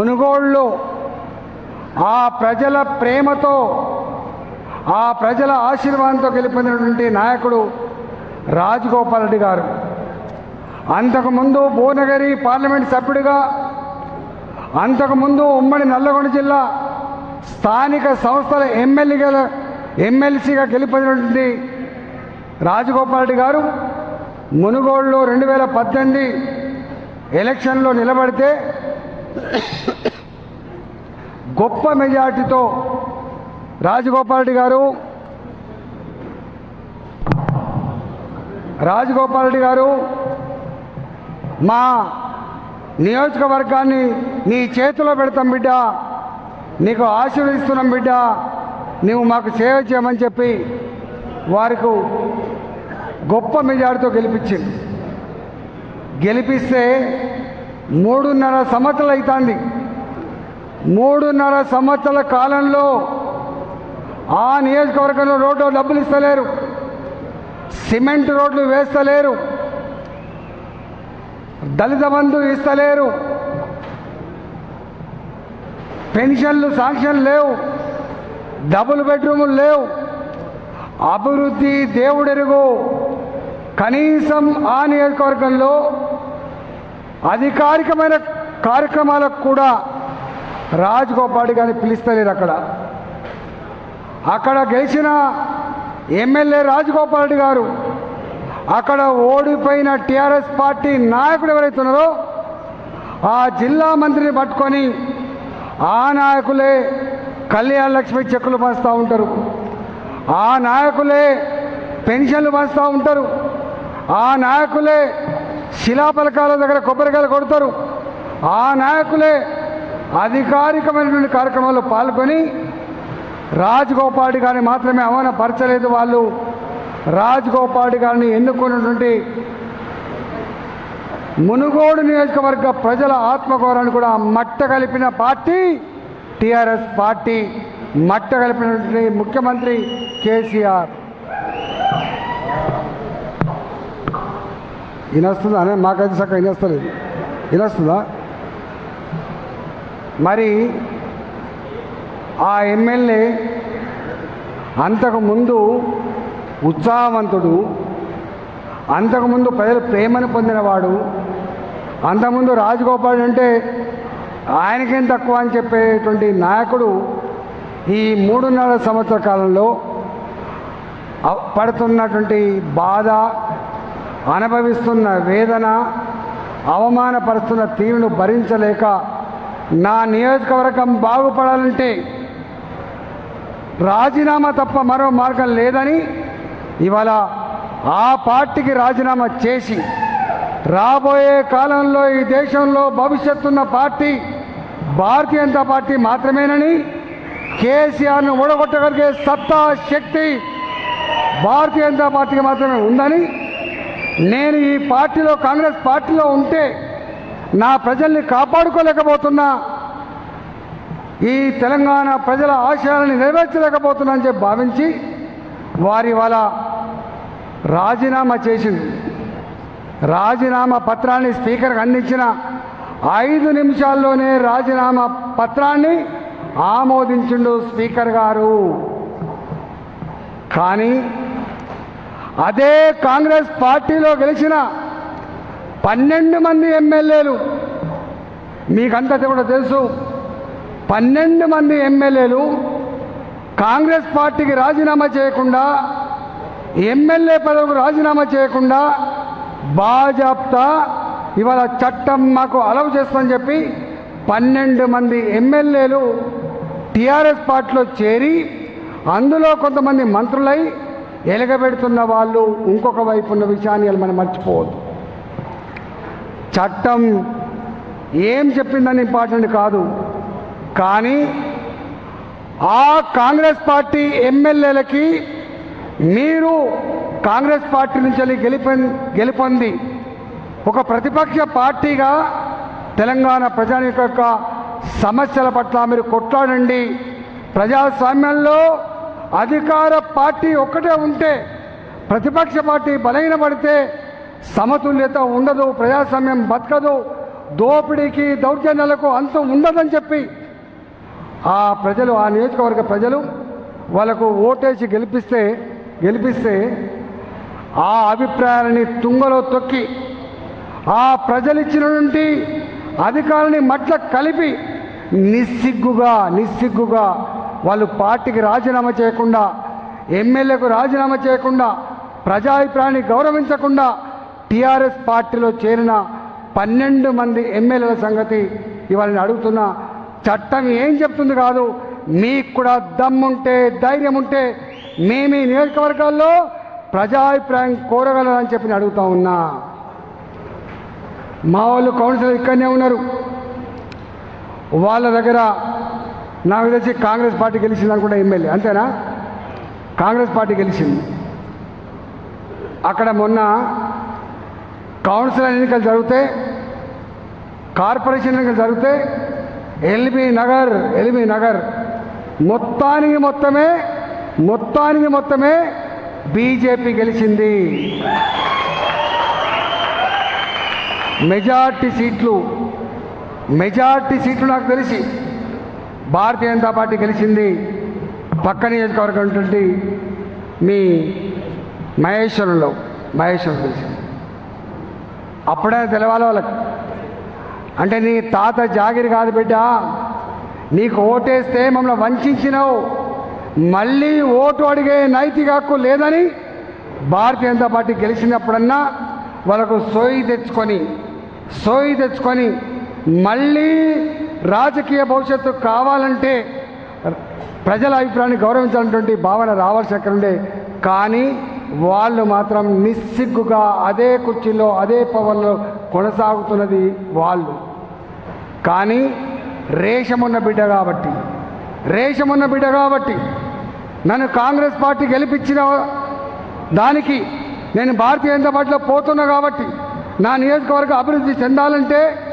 మునుగోళ్ళు ఆ ప్రజల ప్రేమతో ఆ ప్రజల ఆశీర్వాదంతో గెలిపినటువంటి నాయకుడు రాజగోపాల్ రెడ్డి గారు. అంతకుముందు భువనగిరి పార్లమెంట్ సభ్యుడిగా అంతకుముందు ఉమ్మడి నల్లగొండ జిల్లా స్థానిక సంస్థల ఎమ్మెల్యేగా ఎమ్మెల్సీగా గెలిపినటువంటి రాజగోపాల్ రెడ్డి గారు మునుగోడులో రెండు వేల పద్దెనిమిది ఎలక్షన్లో నిలబడితే గొప్ప మెజార్టీతో రాజగోపాల్ రెడ్డి గారు రాజగోపాల్ రెడ్డి గారు మా నియోజకవర్గాన్ని నీ చేతిలో పెడతాం బిడ్డ. నీకు ఆశీర్వదిస్తున్నాం బిడ్డ. నువ్వు మాకు సేవ చేయమని చెప్పి వారికి గొప్ప మెజార్టీతో గెలిపించింది. గెలిపిస్తే మూడున్నర సంవత్సరాలు అవుతుంది మూడున్నర సంవత్సరాల కాలంలో ఆ నియోజకవర్గంలో రోడ్డు డబ్బులు ఇస్తలేరు. సిమెంట్ రోడ్లు వేస్తలేరు. దళిత బంధు ఇస్తలేరు. పెన్షన్లు శాంక్షన్లు లేవు. డబుల్ బెడ్రూములు లేవు. అభివృద్ధి దేవుడెరుగు. కనీసం ఆ నియోజకవర్గంలో అధికారికమైన కార్యక్రమాలకు కూడా రాజగోపాడి గారిని పిలుస్తలేరు అక్కడ. అక్కడ గెలిచిన ఎమ్మెల్యే రాజగోపాల్ గారు అక్కడ ఓడిపోయిన టీఆర్ఎస్ పార్టీ నాయకుడు ఎవరైతున్నారో ఆ జిల్లా మంత్రిని పట్టుకొని ఆ నాయకులే కళ్యాణ లక్ష్మి చెక్కులు పంచుతూ ఉంటారు. ఆ నాయకులే పెన్షన్లు పంచుతూ ఉంటారు. ఆ నాయకులే శిలాపలకాల దగ్గర కొబ్బరికాయలు కొడతారు. ఆ నాయకులే అధికారికమైనటువంటి కార్యక్రమాల్లో పాల్గొని రాజగోపాల్ గారిని మాత్రమే అవమానపరచలేదు వాళ్ళు. రాజగోపాల్ గారిని ఎన్నుకున్నటువంటి మునుగోడు నియోజకవర్గ ప్రజల ఆత్మగౌరవాన్ని కూడా మట్ట కలిపిన పార్టీ టీఆర్ఎస్ పార్టీ మట్ట కలిపినటువంటి ముఖ్యమంత్రి కేసీఆర్. వినొస్తుందా? అనే మాకైతే సక్క వినొస్తలేదు. వినొస్తుందా? మరి ఆ ఎమ్మెల్యే అంతకుముందు ఉత్సాహవంతుడు అంతకుముందు ప్రజలు ప్రేమను పొందినవాడు అంతకుముందు రాజగోపాల్ అంటే ఆయనకేం తక్కువ అని చెప్పేటువంటి నాయకుడు ఈ మూడున్నర సంవత్సర కాలంలో అ- పడుతున్నటువంటి బాధ అనుభవిస్తున్న వేదన అవమానపరుస్తున్న తీరును భరించలేక నా నియోజకవర్గం బాగుపడాలంటే రాజీనామా తప్ప మరో మార్గం లేదని ఇవాళ ఆ పార్టీకి రాజీనామా చేసి రాబోయే కాలంలో ఈ దేశంలో భవిష్యత్తున్న పార్టీ భారతీయ జనతా పార్టీ మాత్రమేనని కేసీఆర్ను ఓడగొట్టగలిగే సత్తా శక్తి భారతీయ జనతా పార్టీకి మాత్రమే ఉందని నేను ఈ పార్టీలో కాంగ్రెస్ పార్టీలో ఉంటే నా ప్రజల్ని కాపాడుకోలేకపోతున్నా ఈ తెలంగాణ ప్రజల ఆశయాలను నెరవేర్చలేకపోతున్నా అని చెప్పి భావించి వారి వాళ్ళ రాజీనామా చేసింది. రాజీనామా పత్రాన్ని స్పీకర్కి అందించిన ఐదు నిమిషాల్లోనే రాజీనామా పత్రాన్ని ఆమోదించిండు స్పీకర్ గారు. కానీ అదే కాంగ్రెస్ పార్టీలో గెలిచిన పన్నెండు మంది ఎమ్మెల్యేలు. మీకంతా కూడా తెలుసు పన్నెండు మంది ఎమ్మెల్యేలు కాంగ్రెస్ పార్టీకి రాజీనామా చేయకుండా ఎమ్మెల్యే పదవికి రాజీనామా చేయకుండా బాజాప్తా ఇవాళ చట్టం మాకు అలవ్ చేస్తుందని చెప్పి పన్నెండు మంది ఎమ్మెల్యేలు టీఆర్ఎస్ పార్టీలో చేరి అందులో కొంతమంది మంత్రులై ఎలగబెడుతున్న వాళ్ళు ఇంకొక వైపు ఉన్న విషయాన్ని మనం మర్చిపోవద్దు. చట్టం ఏం చెప్పిందని ఇంపార్టెంట్ కాదు. కానీ ఆ కాంగ్రెస్ పార్టీ ఎమ్మెల్యేలకి మీరు కాంగ్రెస్ పార్టీ నుంచి వెళ్ళి గెలుపొంది. ఒక ప్రతిపక్ష పార్టీగా తెలంగాణ ప్రజానిక యొక్క సమస్యల పట్ల మీరు కొట్లాడండి. ప్రజాస్వామ్యంలో అధికార పార్టీ ఒక్కటే ఉంటే ప్రతిపక్ష పార్టీ బలహీనపడితే సమతుల్యత ఉండదు ప్రజాస్వామ్యం బతకదు దోపిడీకి దౌర్జన్యాలకు అంతం ఉండదని చెప్పి ఆ ప్రజలు ఆ నియోజకవర్గ ప్రజలు వాళ్ళకు ఓటేసి గెలిపిస్తే గెలిపిస్తే ఆ అభిప్రాయాలని తుంగలో తొక్కి ఆ ప్రజలిచ్చినటువంటి అధికారాన్ని మట్ల కలిపి నిస్సిగ్గుగా నిస్సిగ్గుగా వాళ్ళు పార్టీకి రాజీనామా చేయకుండా ఎమ్మెల్యేకు రాజీనామా చేయకుండా ప్రజాభిప్రాయాన్ని గౌరవించకుండా టీఆర్ఎస్ పార్టీలో చేరిన పన్నెండు మంది ఎమ్మెల్యేల సంగతి ఇవాళని అడుగుతున్నా. చట్టం ఏం చెప్తుంది కాదు మీకు కూడా దమ్ముంటే ధైర్యం ఉంటే మేము ఈ నియోజకవర్గాల్లో ప్రజాభిప్రాయం కోరగలరని చెప్పి అడుగుతా ఉన్నా. మా వాళ్ళు కౌన్సిలర్ ఇక్కడనే ఉన్నారు. వాళ్ళ దగ్గర నాకు తెలిసి కాంగ్రెస్ పార్టీ గెలిచింది అనుకుంటా ఎమ్మెల్యే అంతేనా? కాంగ్రెస్ పార్టీ గెలిచింది. అక్కడ మొన్న కౌన్సిలర్ ఎన్నికలు జరిగితే కార్పొరేషన్ ఎన్నికలు జరిగితే ఎల్బీ నగర్ ఎల్బీ నగర్ మొత్తానికి మొత్తమే మొత్తానికి మొత్తమే బీజేపీ గెలిచింది. మెజార్టీ సీట్లు మెజార్టీ సీట్లు నాకు తెలిసి భారతీయ జనతా పార్టీ గెలిచింది. పక్క నియోజకవర్గం ఉన్నటువంటి మీ మహేశ్వరంలో మహేశ్వరం గెలిచింది. అప్పుడే తెలవాలి వాళ్ళకి. అంటే నీ తాత జాగిరి కాదు బిడ్డ. నీకు ఓటేస్తే మమ్మల్ని వంచినావు మళ్ళీ ఓటు అడిగే నైతిక హక్కు లేదని భారతీయ జనతా పార్టీ గెలిచినప్పుడన్నా వాళ్ళకు సోయి తెచ్చుకొని సోయి తెచ్చుకొని మళ్ళీ రాజకీయ భవిష్యత్తు కావాలంటే ప్రజల అభిప్రాయాన్ని గౌరవించాలన్నటువంటి భావన రావాల్సి అక్కడ కానీ వాళ్ళు మాత్రం నిస్సిగ్గుగా అదే కుర్చీలో అదే పవర్లో కొనసాగుతున్నది వాళ్ళు. కానీ రేషమున్న బిడ్డ కాబట్టి రేషమున్న బిడ్డ కాబట్టి నన్ను కాంగ్రెస్ పార్టీ గెలిపించిన దానికి నేను భారతీయ జనతా పార్టీలో పోతున్నా కాబట్టి నా నియోజకవర్గ అభివృద్ధి చెందాలంటే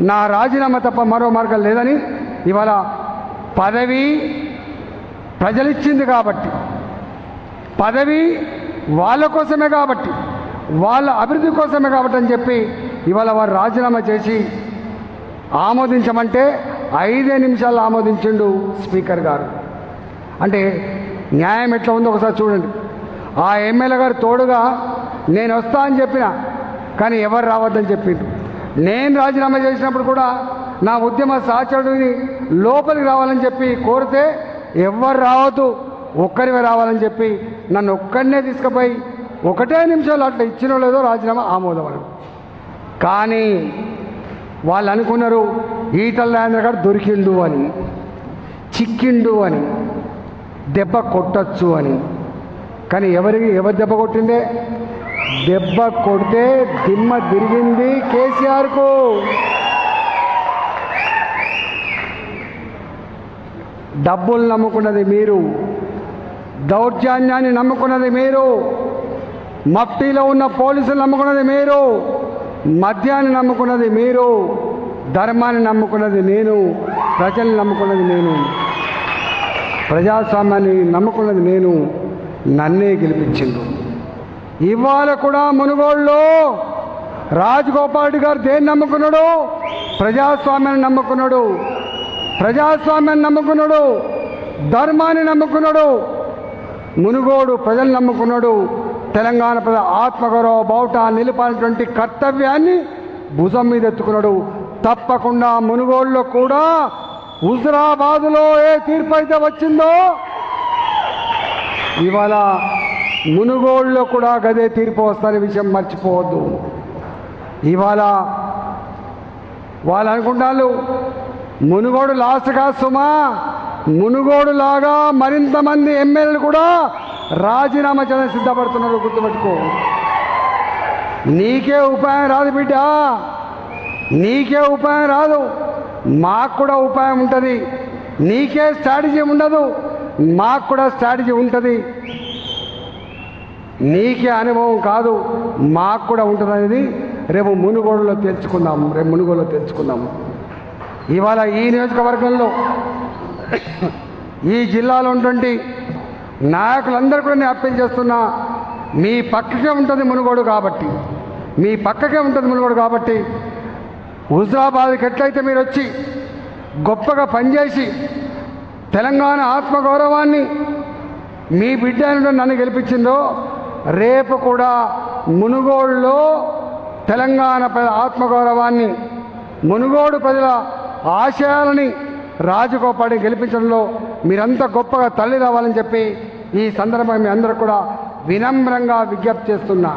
నా రాజీనామా తప్ప మరో మార్గం లేదని ఇవాళ పదవి ప్రజలిచ్చింది కాబట్టి పదవి వాళ్ళ కోసమే కాబట్టి వాళ్ళ అభివృద్ధి కోసమే కాబట్టి అని చెప్పి ఇవాళ వారు రాజీనామా చేసి ఆమోదించమంటే ఐదే నిమిషాలు ఆమోదించిండు స్పీకర్ గారు. అంటే న్యాయం ఎట్లా ఉందో ఒకసారి చూడండి. ఆ ఎమ్మెల్యే గారు తోడుగా నేను వస్తా అని చెప్పిన కానీ ఎవరు రావద్దని చెప్పిండు నేను రాజీనామా చేసినప్పుడు కూడా నా ఉద్యమ సహచరుడిని లోపలికి రావాలని చెప్పి కోరితే ఎవరు రావద్దు ఒక్కరివే రావాలని చెప్పి నన్ను ఒక్కడనే తీసుకుపోయి ఒకటే నిమిషాలు అట్లా ఇచ్చినో లేదో రాజీనామా ఆమోదమని కానీ వాళ్ళు అనుకున్నారు ఈటల రాజేంద్ర గారు దొరికిండు అని చిక్కిండు అని దెబ్బ కొట్టచ్చు అని. కానీ ఎవరికి ఎవరు దెబ్బ కొట్టిందే దెబ్బ కొడితే దిమ్మ తిరిగింది కేసీఆర్కు. డబ్బులు నమ్ముకున్నది మీరు దౌర్జన్యాన్ని నమ్ముకున్నది మీరు మఫ్టీలో ఉన్న పోలీసులు నమ్ముకున్నది మీరు మద్యాన్ని నమ్ముకున్నది మీరు ధర్మాన్ని నమ్ముకున్నది నేను ప్రజల్ని నమ్ముకున్నది నేను ప్రజాస్వామ్యాన్ని నమ్ముకున్నది నేను నన్నే గెలిపించిండు ఇవాళ కూడా మునుగోడులో రాజగోపాల్ రెడ్డి గారు దేన్ని నమ్ముకున్నాడు? ప్రజాస్వామ్యాన్ని నమ్ముకున్నాడు. ప్రజాస్వామ్యాన్ని నమ్ముకున్నాడు. ధర్మాన్ని నమ్ముకున్నాడు. మునుగోడు ప్రజలు నమ్ముకున్నాడు. తెలంగాణ ప్రజల ఆత్మగౌరవ బావుట నిలిపాలటువంటి కర్తవ్యాన్ని భుజం మీద ఎత్తుకున్నాడు. తప్పకుండా మునుగోడులో కూడా హుజరాబాదులో ఏ తీర్పు అయితే వచ్చిందో ఇవాళ మునుగోడులో కూడా గదే తీర్పు వస్తానే విషయం మర్చిపోవద్దు. ఇవాళ వాళ్ళు అనుకుంటారు మునుగోడు కాదు సుమా మునుగోడు లాగా మరింత మంది ఎమ్మెల్యేలు కూడా రాజీనామా చేయడం సిద్ధపడుతున్నారు గుర్తుపెట్టుకో. నీకే ఉపాయం రాదు బిడ్డ. నీకే ఉపాయం రాదు. మాకు కూడా ఉపాయం ఉంటుంది. నీకే స్ట్రాటజీ ఉండదు. మాకు కూడా స్ట్రాటజీ ఉంటుంది. నీకే అనుభవం కాదు మాకు కూడా ఉంటుంది అనేది రేపు మునుగోడులో తెలుసుకుందాం రేపు మునుగోడులో తెలుసుకుందాం. ఇవాళ ఈ నియోజకవర్గంలో ఈ జిల్లాలో ఉన్నటువంటి నాయకులందరూ కూడా నేను అప్పీల్ చేస్తున్నా మీ పక్కకే ఉంటుంది మునుగోడు కాబట్టి మీ పక్కకే ఉంటుంది మునుగోడు కాబట్టి హుజరాబాద్కి ఎట్లయితే మీరు వచ్చి గొప్పగా పనిచేసి తెలంగాణ ఆత్మగౌరవాన్ని మీ బిడ్డ నన్ను గెలిపించిందో రేపు కూడా మునుగోడులో తెలంగాణ ప్రజల ఆత్మగౌరవాన్ని మునుగోడు ప్రజల ఆశయాలని రాజగోపాడి గెలిపించడంలో మీరంతా గొప్పగా తల్లి రావాలని చెప్పి ఈ సందర్భంగా మీ అందరూ కూడా వినమ్రంగా విజ్ఞప్తి చేస్తున్నా.